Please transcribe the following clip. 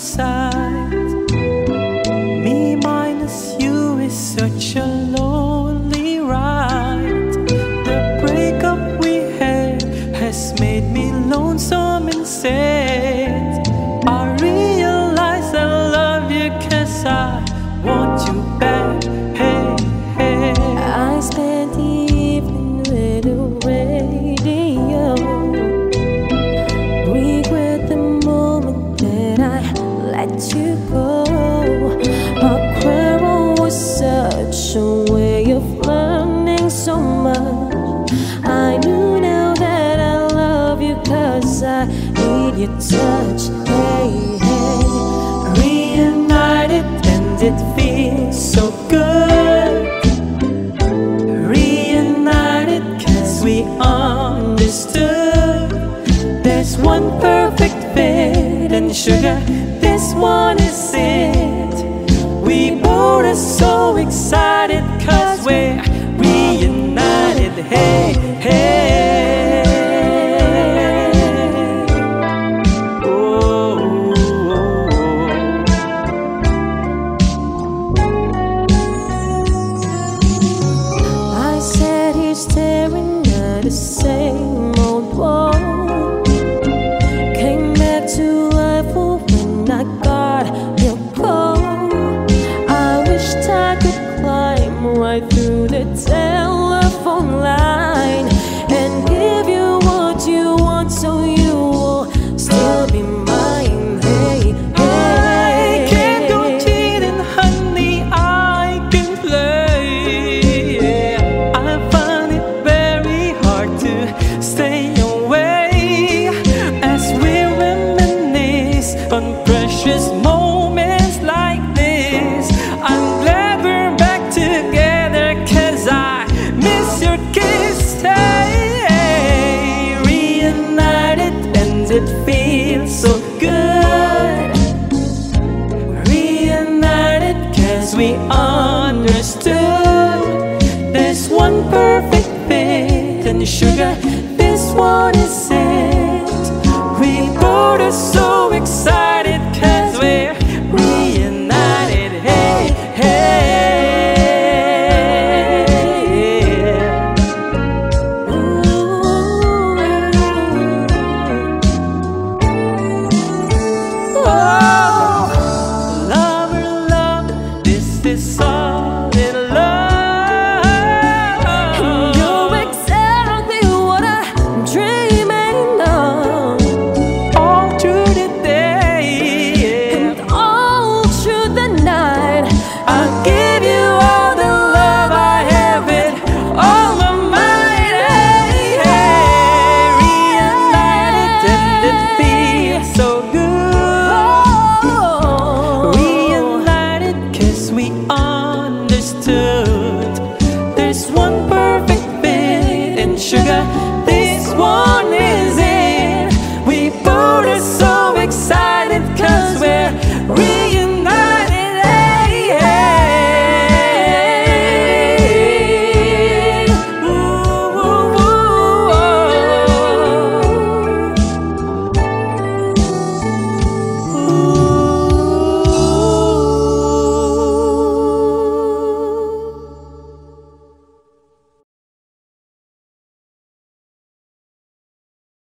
passar. You go. Quarrel was such a way of learning so much. I knew now that I love you cause I need your touch. Hey, hey. Reunited and it feels so good. Reunited cause we understood. There's one perfect fit and sugar, this one is it. We both are so excited cause we're reunited. Hey. Through the telephone this one perfect fit. And sugar, this one is